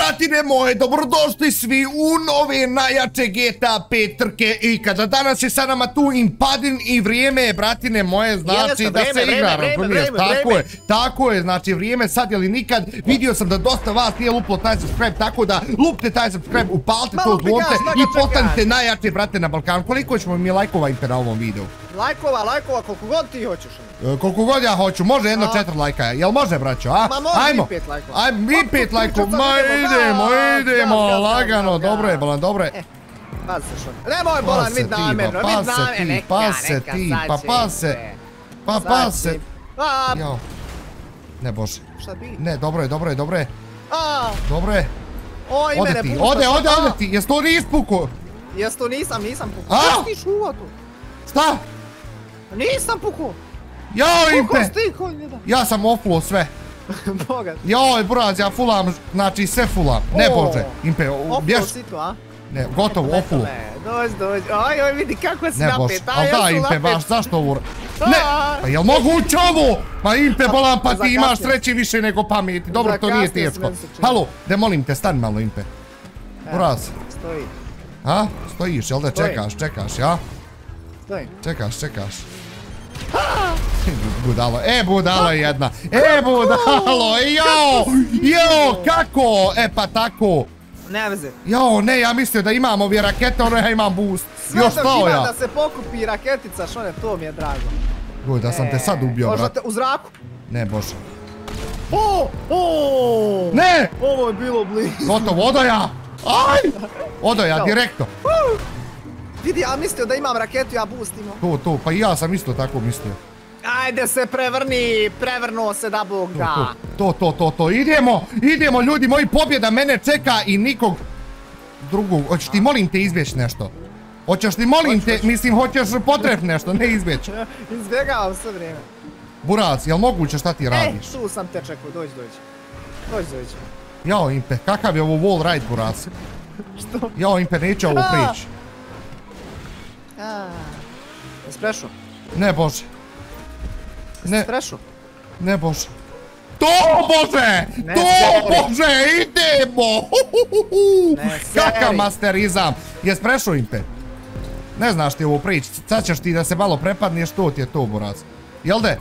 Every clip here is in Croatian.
Bratine moje, dobrodošli svi u nove najjače GTA 5 trke i kada danas je sa nama tu Impadin i vrijeme je, bratine moje, znači da se igra, razumiješ, tako je, tako je, znači vrijeme sad ili nikad, vidio sam da dosta vas nije luplo taj subscribe, tako da lupte taj subscribe, upalite to zvonce i postanite najjače, brate, na Balkanu. Koliko ćemo mi lajkova na ovom videu? Lajkova, lajkova, koliko god ti hoćeš. E, koliko god ja hoću, može jedno četiri lajka, jel može braćo, a? Ma može i pet lajkova. Ajmo, i pet lajkova, ma idemo, idemo, lagano, dobro je Bolan, dobro je. Pa se što, nemoj Bolan, vid namjerno, vid namjerno, pa se ti, pa pa se, pa pa se. Jao, ne bože. Šta bi? Ne, dobro je, dobro je, dobro je. Dobro je. Ode ti, ode, ode, ode ti, jes to nis puko? Jes to nisam, nisam puko. Šta ti šuva tu? Šta? Nisam puko. Jao, Impe! Ja sam ofluo sve. Boga. Joj, buraz, ja fulam, znači sve fulam. Ne bože, Impe, bješ. si tu, a? Ne, gotovo, ofluo. Dođi, dođi. Aj, oj, vidi kako si napet. Ne bože, ali da, Impe, baš, zašto ovo... Ne, pa jel mogu ući ovo? Pa Impe, bolam, pa ti imaš sreći više nego pameti. Dobro, to nije teško. Halo, de molim te, stani malo, Impe. Buraz. Stoji. A? Stojiš, jel da čekaš, čekaš, ja? Stojim. Čekaš, čekaš. Budalo, e budalo jedna, e budalo, jo, jo, kako, e pa tako. Ne veze. Jo, ne, ja mislio da imam ove rakete, ono ja imam boost. Još pao ja. da se pokupi raketica, šone, to mi je drago. Guj, da sam te sad ubio, brat. u zraku. Ne, bože. O, o, Ne! Ovo je bilo blizu. Gotovo, odo ja. Aj! Odo ja, direktno. Vidi, ja mislio da imam raketu, ja boostimo. To, to, pa i ja sam isto tako mislio. Ajde se prevrni, prevrnuo se da Bog da. To, to, to, to, idemo, idemo ljudi moji, pobjeda mene čeka i nikog drugog. Hoćeš ti molim te izbjeć nešto? Hoćeš ti molim te, mislim hoćeš potref nešto, ne izbjeć. Izbjegavam sve vrijeme. Burac, jel moguće šta ti radiš? E, tu sam te čekao, dođi, dođi. Dođi, dođi. Jao Impe, kakav je ovo wall ride burac? Što? Jao Impe, neće ovo prići. Не спрешу. Не, Боже. Не. Спрешу. Не, Боже. То, Боже! То, Боже! Идемо! Кака мастеризам! Је спрешо им те? Не знаш ти ову прич. Сад ќеш ти да се мало препаднеш, што ти је то, бурас. Јел де?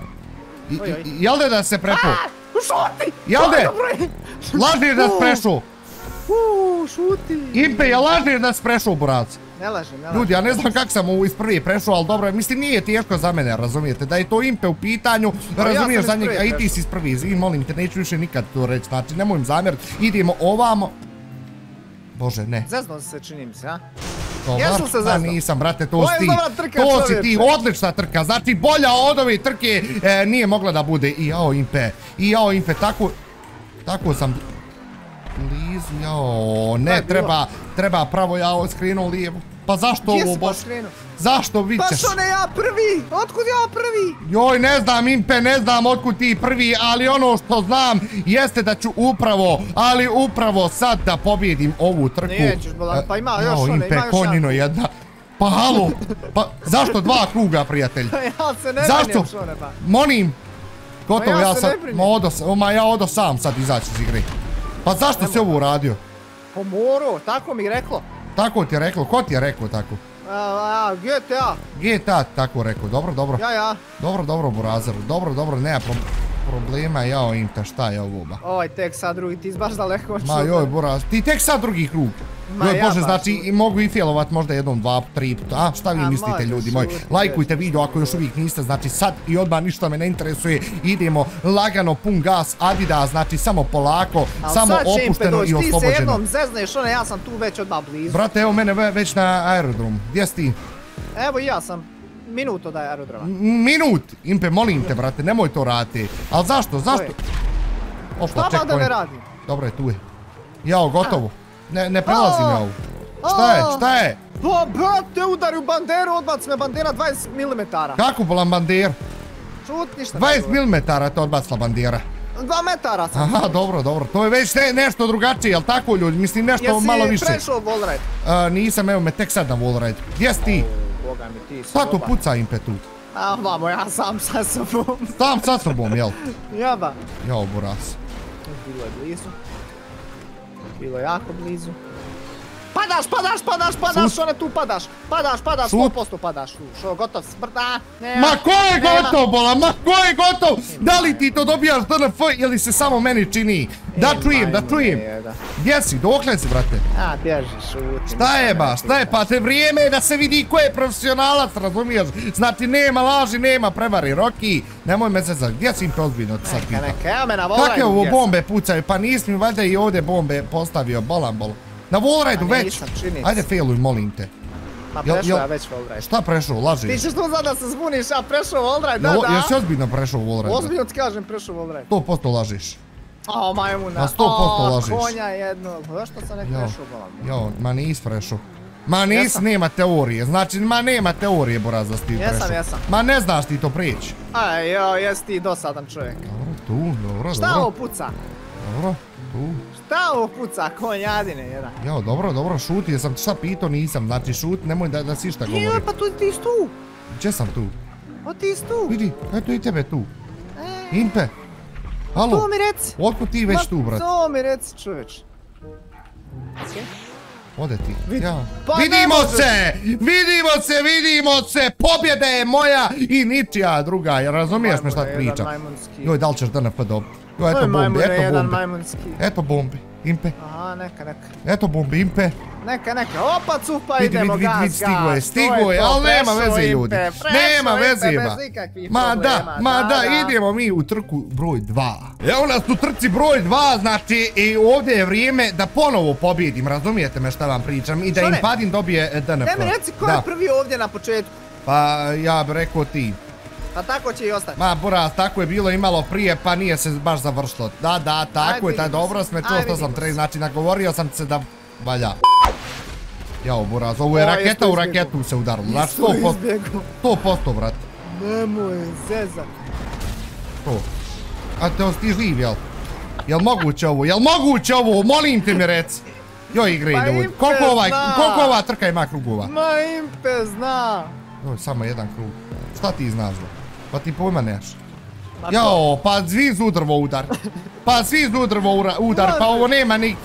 Да се препо? Шо ти? Јел? Лажиш да спрешу! Шути! Импе, ја лажиш да спрешу, бурас. Ne lažem, ne lažem. Ljudi, ja ne znam kako sam ovo iz prvi prešao, ali dobro, mislim nije teško za mene, razumijete, da je to impe u pitanju, razumiješ za njega, a i ti si iz prvi, izvin, molim te, neću više nikad to reći, znači, nemoj im zamjeriti, idemo ovamo. Bože, ne. Zezno se činim se, a? Jesu se zezno? nisam, brate, to si ti, to si ti, odlična trka, znači bolja od ove trke e, nije mogla da bude, i jao impe, i jao impe, tako, tako sam blizu, jao, ne, treba, treba pravo ja skrenuo lijevo. Pa zašto ovo boš? Zašto vi ćeš? Pa što ne ja prvi? Otkud ja prvi? Joj, ne znam Impe, ne znam otkud ti prvi, ali ono što znam jeste da ću upravo, ali upravo sad da pobjedim ovu trku. Nećeš, bolan, pa ima još one, Impe, konjino jedna. Pa halo, pa zašto dva kruga, prijatelj? ja se ne zašto? šone, pa. Molim. Gotovo, ja, sam, ma ja odo sam sad izaći iz igre. Pa zašto si ovo uradio? Po moru, tako mi reklo. Tako ti je reklo, ko ti je rekao tako? A, GTA. GTA tako rekao, dobro, dobro. Ja, ja. Dobro, dobro, Burazer, dobro, dobro, nema problema, jao Inta, šta je ovo? Oj, tek sad drugi, ti baš daleko Ma joj, Buraz, ti tek sad drugi krug. Joj, Bože, znači mogu i filovat možda jednom, dva, tri, a šta vi mislite ljudi moji? Lajkujte video ako još uvijek niste, znači sad i odmah ništa me ne interesuje, idemo lagano, pun gas, Adidas, znači samo polako, samo opušteno i oslobođeno. Ti se jednom zezneš, one, ja sam tu već odmah blizu. Brate, evo mene već na aerodrom, gdje si ti? Evo i ja sam. Minut od aerodroma. Minut? Impe, molim te, brate, nemoj to raditi. Ali zašto, zašto? Šta da ne radi? Dobro je, tu je. Jao, gotovo. Ne, ne prelazim ja. Šta je, šta je? Pa, brate, udari u banderu, odbac me bandera 20 mm. Kako bolan bander? Šut, ništa. 20 mm te odbacila bandera. 2 metara sam. Aha, dobro, dobro. To je već nešto drugačije, jel tako ljudi? Mislim, nešto malo više. Jesi prešao wallride? Nisam, evo me tek sad na wallride. Gdje si ti? Boga mi ti Šta tu puca impetu? A, vamo, ja sam sa sobom. Sam sa sobom, jel? Jaba. Jao, buras. Bilo je blizu. Bilo jako blizu. Padaš, padaš, padaš, padaš, one tu padaš. Padaš, padaš, 100% padaš. Šo, gotov, smrta. Ma ko je gotov, bola, ma ko je gotov? Da li ti to dobijaš DNF ili se samo meni čini? Da čujem, da čujem. Gdje si, dokle si, brate? A, bježiš, utim. Šta je ba, šta je, pa te vrijeme je da se vidi ko je profesionalac, razumiješ? Znači, nema laži, nema prevari, Roki. Nemoj me zezati, gdje si im to ozbiljno sad pitan? Neka, neka, evo me na volajnu Kakve ovo bombe pucaju, pa nisi mi valjda i ovdje bombe postavio, bolan, bolan. Na wallridu već. Ajde failuj, molim te. Pa prešao ja već wallride. Šta prešao, lažiš? Ti ćeš tu sad da se zbuniš, a prešao wallride, da, da. Jesi ozbiljno prešao wallride? Ozbiljno ti kažem, prešao wallride. 100% lažiš. O, majmuna. Na 100% lažiš. konja jedno. Zašto sam nek prešao bolam? Jo, ma nis prešao. Ma nis, nema teorije, znači ma nema teorije Boraz da si ti prešao. Jesam, jesam. Ma ne znaš ti to prijeći. Aj, jo, jesi ti dosadan čovjek. Dobro, tu, dobro, dobro. Šta ovo puca? Dobro, tu. Šta ovo puca, konjadine jedan? Jo, dobro, dobro, šuti, jesam šta pitao, nisam, znači šuti, nemoj da, da si šta govori. Joj, pa tu ti tu. Gdje sam tu? O ti tu. Vidi, eto i tebe tu. E. Impe. Reci. Otkud ti već tu, brat? To mi reci, čoveč. Ode ti. Pa vidimo se! Vidimo se, vidimo se! Pobjeda je moja i ničija druga, razumiješ me šta pričam? Joj, da li ćeš DNF dobiti? Joj, eto bombi, eto bombi. Eto bombi, impe. Aha, neka, neka. Eto bombi, impe. Neka, neka, opa cupa, idemo, vid, vid, stigo je, stigo je, ali nema veze ljudi. Nema veze ima. Ma da, ma da, idemo mi u trku broj 2. Evo nas u trci broj 2, znači i ovdje je vrijeme da ponovo pobjedim, razumijete me šta vam pričam i da im padim dobije DNF. Ne mi reci ko je prvi ovdje na početku. Pa ja bih rekao ti. Pa tako će i ostati. Ma buraz, tako je bilo imalo prije pa nije se baš završilo. Da, da, tako je, taj dobro sme čuo što sam tre, znači nagovorio sam se da valja. Jao buraz, ovo je raketa u raketu se udarilo, znači 100%, 100% brat. Nemoj zezat. To. A te ti živ, jel? Jel moguće ovo, jel moguće ovo, molim te mi reci. Joj igre ide ovdje, koliko ovaj, koliko ova trka ima krugova? Ma impe zna. Joj, samo jedan krug. Šta ti znaš, Pa ti pojma neš. Jao, pa svi drvo udar. Pa svi drvo udar, pa ovo nema nik...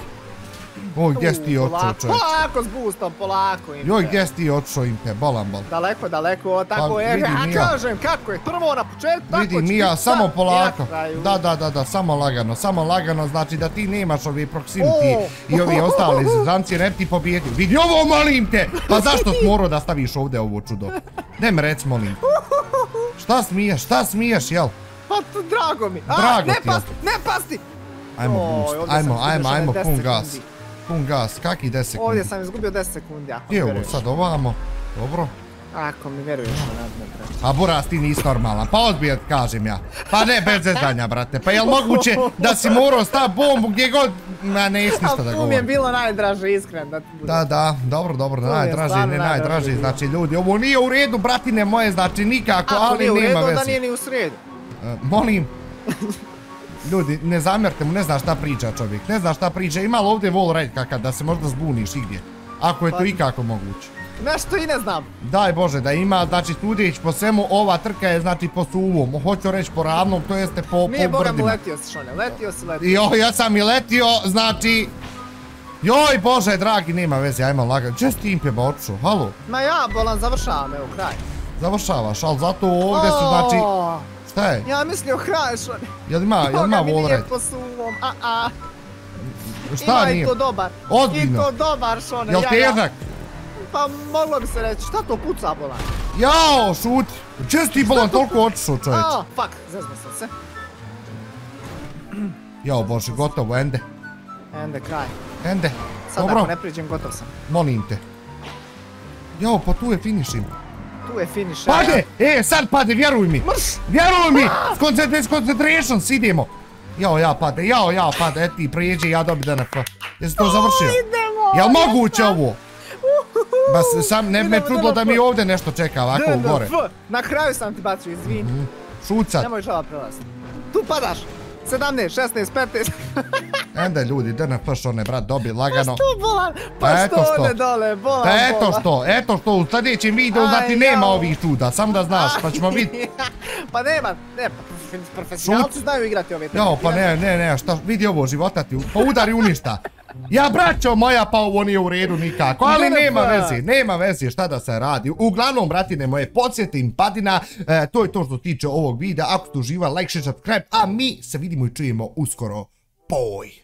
Oj, gdje si ti očo, čovječ? Polako s boostom, polako im. Joj, gdje si ti očo im te, bolam bol. Daleko, daleko, tako je, ja kažem, kako je, prvo na početku, tako Vidi, Mija, samo polako. Da, da, da, da, samo lagano, samo lagano, znači da ti nemaš ovi proximity i ovi ostali zanci, ne ti pobijeti. Vidi ovo, molim te! Pa zašto si morao da staviš ovdje ovo čudo? Ne me rec, molim. Šta smiješ, šta smiješ, jel? Pa drago mi. Drago ne pasti, ne pasti! Ajmo boost, ajmo, ajmo, ajmo, pun gas. Pun gas, kaki 10 sekundi? Ovdje sam izgubio 10 sekundi, ako vjeruješ. sad ovamo, dobro. Ako mi vjeruješ A Buras, ti nisi normalan, pa ozbiljno kažem ja. Pa ne, bez zezanja, brate. Pa jel moguće da si morao stav bombu gdje god... Ma ne ništa da govorim. tu mi je bilo najdraže, iskren da ti bude. Da, da, dobro, dobro, najdraže, ne najdraže. Znači, ljudi, ovo nije u redu, bratine moje, znači nikako, ali nema veze. Ako nije u redu, da nije ni u sredu. E, molim. Ljudi, ne zamjerite mu, ne zna šta priča čovjek, ne zna šta priča, ima li ovdje wall ride kakav da se možda zbuniš igdje? Ako je to pa- ikako moguće. Nešto i ne znam. Daj Bože da ima, znači studić po svemu, ova trka je znači po suvom, hoću reći po ravnom, to jeste po, po Nije Boga mu letio si Šone, letio si letio. Jo, ja sam i letio, znači... Joj Bože, dragi, nema veze, ajmo lagan. Če s tim pjeba odšao, halo? Ma ja, bolan, završavam, evo, kraj. Završavaš, ali zato ovdje su, znači... Šta je? Ja mislio kraješ Jel ima, jel ima wallride? nije po suvom, a a. Šta nije? Ima i to dobar. Ozbiljno? I to dobar Šone. Jel težak? Pa moglo bi se reći, šta to puca bolan? Jao, šuti. Če si ti bolan toliko otišao čovječ? A, fuck, zezno sam se. Jao bože, gotovo, ende. Ende, kraj. Ende, Sad ako ne priđem, gotov sam. Molim te. Jao, pa tu je finishing. Tu je finish. Pade! E, sad pade, vjeruj mi! Mrš! Vjeruj mi! Concentration, idemo! Jao, ja pade, jao, ja pade, e ti prijeđi, ja dobi DNF. Jesi to završio? Idemo! Jel moguće ovo? Ba sam ne me čudlo da mi ovdje nešto čeka ovako u gore. Na kraju sam ti bacio, izvini. Mhm. Šucat. Nemoj žala prelaziti. Tu padaš! 17, 16, 15. Ende ljudi, DNF što ne brat dobi lagano. Pa što bolan? Pa što one dole, bolan, bolan. Eto što, eto što, u sljedećem videu znači nema ovih čuda, sam da znaš, pa ćemo vidjeti. Pa nema, ne, pa profesionalci znaju igrati ove Jo, pa ne, ne, ne, šta, vidi ovo, života ti, pa udari uništa. Ja, braćo moja, pa ovo nije u redu nikako, ali nema veze, nema veze šta da se radi. Uglavnom, bratine moje, podsjetim padina, e, to je to što tiče ovog videa. Ako ste uživali, like, share, subscribe, a mi se vidimo i čujemo uskoro. Boj!